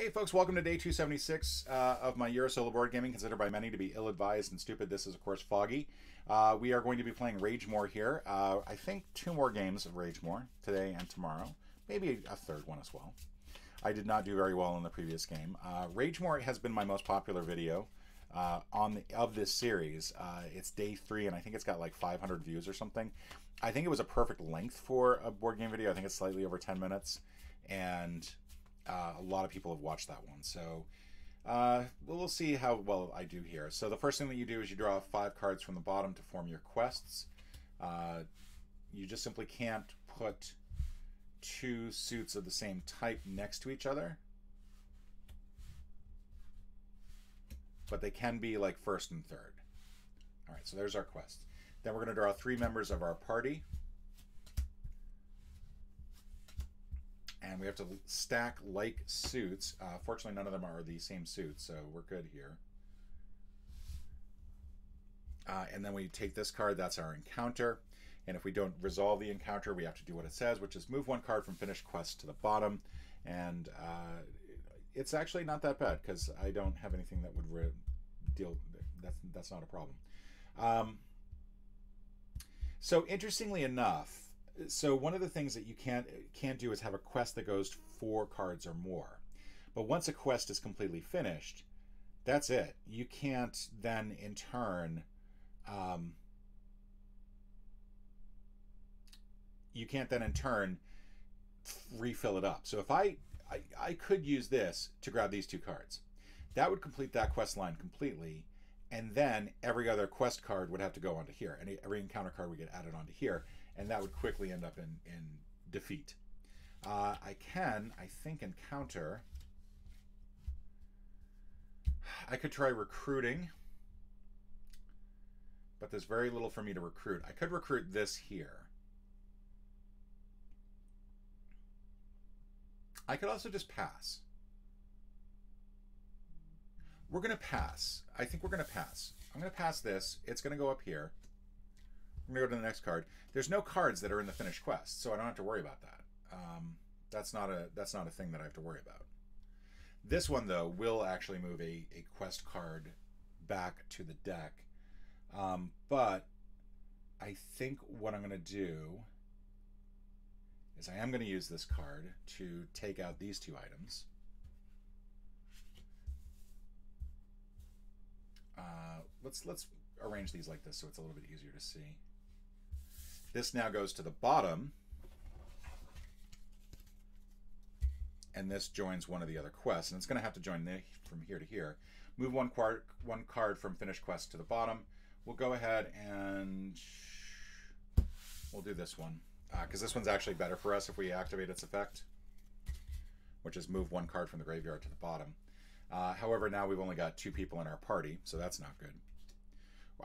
Hey folks, welcome to day 276 uh, of my Euro Solo board gaming, considered by many to be ill-advised and stupid. This is, of course, Foggy. Uh, we are going to be playing Ragemore here. Uh, I think two more games of Ragemore today and tomorrow. Maybe a third one as well. I did not do very well in the previous game. Uh, Ragemore has been my most popular video uh, on the, of this series. Uh, it's day three, and I think it's got like 500 views or something. I think it was a perfect length for a board game video. I think it's slightly over 10 minutes, and uh, a lot of people have watched that one. So uh, we'll see how well I do here. So the first thing that you do is you draw five cards from the bottom to form your quests. Uh, you just simply can't put two suits of the same type next to each other. But they can be like first and third. All right, so there's our quest. Then we're going to draw three members of our party. And we have to stack like suits. Uh, fortunately, none of them are the same suits, so we're good here. Uh, and then we take this card, that's our encounter. And if we don't resolve the encounter, we have to do what it says, which is move one card from finished quest to the bottom. And uh, it's actually not that bad because I don't have anything that would deal. That's that's not a problem. Um, so interestingly enough, so one of the things that you can't can't do is have a quest that goes four cards or more. But once a quest is completely finished, that's it. You can't then in turn um, you can't then in turn refill it up. So if I, I I could use this to grab these two cards. That would complete that quest line completely and then every other quest card would have to go onto here. and every encounter card would get added onto here and that would quickly end up in, in defeat. Uh, I can, I think, encounter. I could try recruiting, but there's very little for me to recruit. I could recruit this here. I could also just pass. We're going to pass. I think we're going to pass. I'm going to pass this. It's going to go up here. I'm gonna go to the next card. There's no cards that are in the finished quest, so I don't have to worry about that. Um, that's not a that's not a thing that I have to worry about. This one though will actually move a, a quest card back to the deck, um, but I think what I'm gonna do is I am going to use this card to take out these two items. Uh, let's let's arrange these like this so it's a little bit easier to see. This now goes to the bottom. And this joins one of the other quests. And it's going to have to join the, from here to here. Move one one card from finished quest to the bottom. We'll go ahead and we'll do this one. Because uh, this one's actually better for us if we activate its effect. Which is move one card from the graveyard to the bottom. Uh, however, now we've only got two people in our party, so that's not good.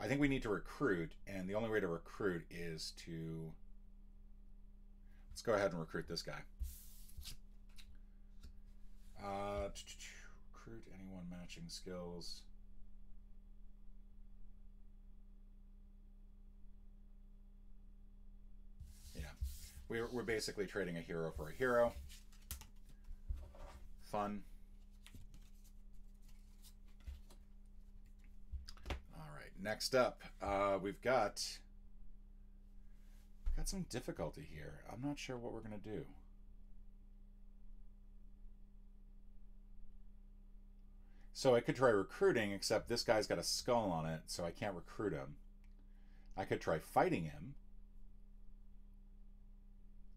I think we need to recruit, and the only way to recruit is to. Let's go ahead and recruit this guy. Uh, recruit anyone matching skills. Yeah, we're, we're basically trading a hero for a hero. Fun. Next up, uh, we've got got some difficulty here. I'm not sure what we're gonna do. So I could try recruiting, except this guy's got a skull on it, so I can't recruit him. I could try fighting him.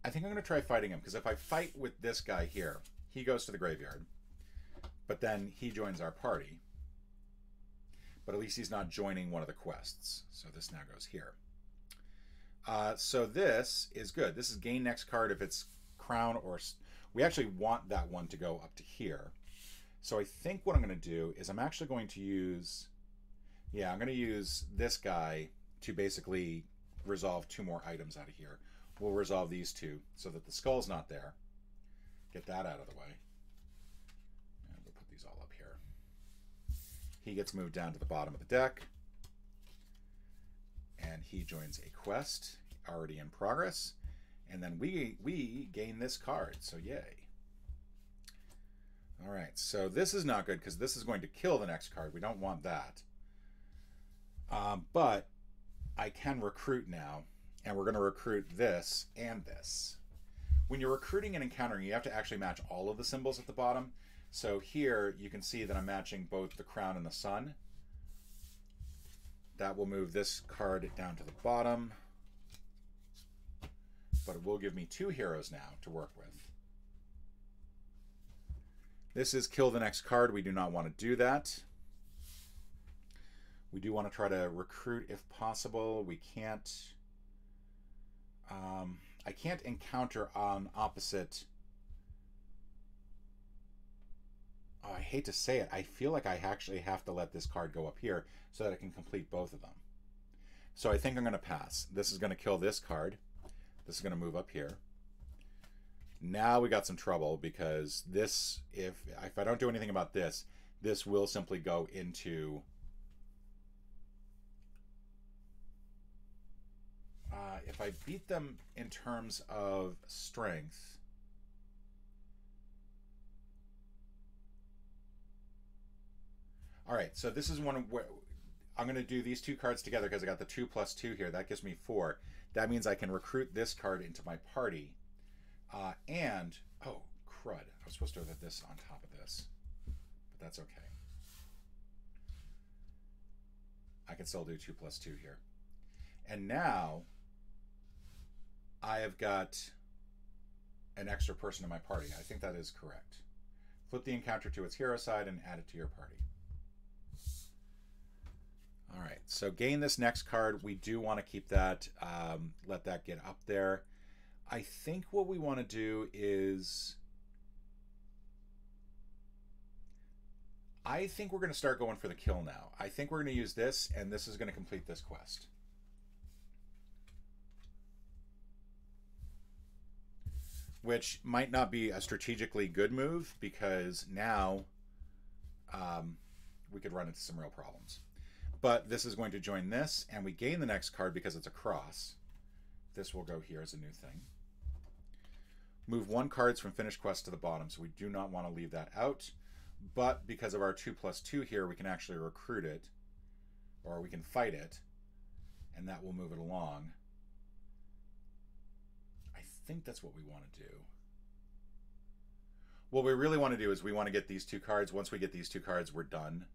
I think I'm going to try fighting him, because if I fight with this guy here, he goes to the graveyard. But then he joins our party but at least he's not joining one of the quests. So this now goes here. Uh, so this is good. This is gain next card if it's crown or... We actually want that one to go up to here. So I think what I'm going to do is I'm actually going to use... Yeah, I'm going to use this guy to basically resolve two more items out of here. We'll resolve these two so that the skull's not there. Get that out of the way. He gets moved down to the bottom of the deck. And he joins a quest already in progress. And then we we gain this card, so yay. All right, so this is not good because this is going to kill the next card. We don't want that. Um, but I can recruit now, and we're going to recruit this and this. When you're recruiting and encountering, you have to actually match all of the symbols at the bottom. So here you can see that I'm matching both the crown and the sun. That will move this card down to the bottom. But it will give me two heroes now to work with. This is kill the next card. We do not want to do that. We do want to try to recruit if possible. We can't... Um, I can't encounter on opposite... Oh, I hate to say it. I feel like I actually have to let this card go up here so that I can complete both of them. So I think I'm going to pass. This is going to kill this card. This is going to move up here. Now we got some trouble because this, if if I don't do anything about this, this will simply go into uh, if I beat them in terms of strength. All right, so this is one where I'm going to do these two cards together because I got the two plus two here. That gives me four. That means I can recruit this card into my party. Uh, and, oh, crud. I was supposed to have this on top of this, but that's okay. I can still do 2 plus 2 here. And now I have got an extra person in my party. I think that is correct. Flip the encounter to its hero side and add it to your party. So gain this next card. We do want to keep that, um, let that get up there. I think what we want to do is... I think we're going to start going for the kill now. I think we're going to use this, and this is going to complete this quest. Which might not be a strategically good move, because now um, we could run into some real problems. But this is going to join this, and we gain the next card because it's a cross. This will go here as a new thing. Move one cards from finished quest to the bottom, so we do not want to leave that out. But because of our 2 plus 2 here, we can actually recruit it, or we can fight it, and that will move it along. I think that's what we want to do. What we really want to do is we want to get these two cards. Once we get these two cards, we're done.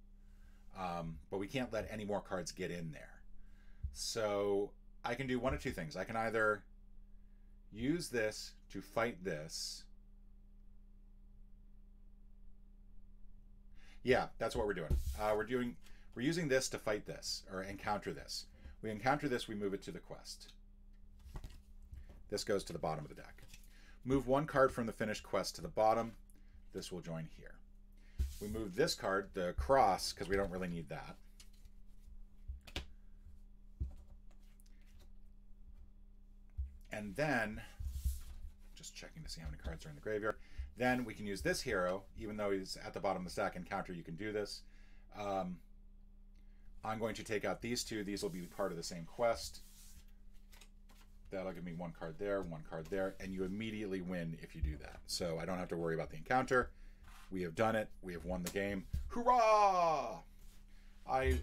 Um, but we can't let any more cards get in there. So I can do one of two things. I can either use this to fight this. Yeah, that's what we're doing. Uh, we're doing we're using this to fight this or encounter this. We encounter this, we move it to the quest. This goes to the bottom of the deck. Move one card from the finished quest to the bottom. This will join here. We move this card, the cross, because we don't really need that. And then, just checking to see how many cards are in the graveyard. Then we can use this hero, even though he's at the bottom of the stack encounter, you can do this. Um, I'm going to take out these two. These will be part of the same quest. That'll give me one card there, one card there, and you immediately win if you do that. So I don't have to worry about the encounter. We have done it. We have won the game. Hurrah! I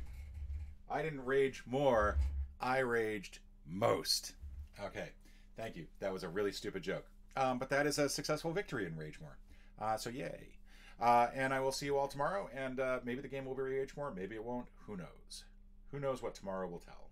I didn't rage more. I raged most. Okay. Thank you. That was a really stupid joke. Um, but that is a successful victory in Ragemore. Uh, so yay. Uh, and I will see you all tomorrow, and uh, maybe the game will be Ragemore, maybe it won't. Who knows? Who knows what tomorrow will tell?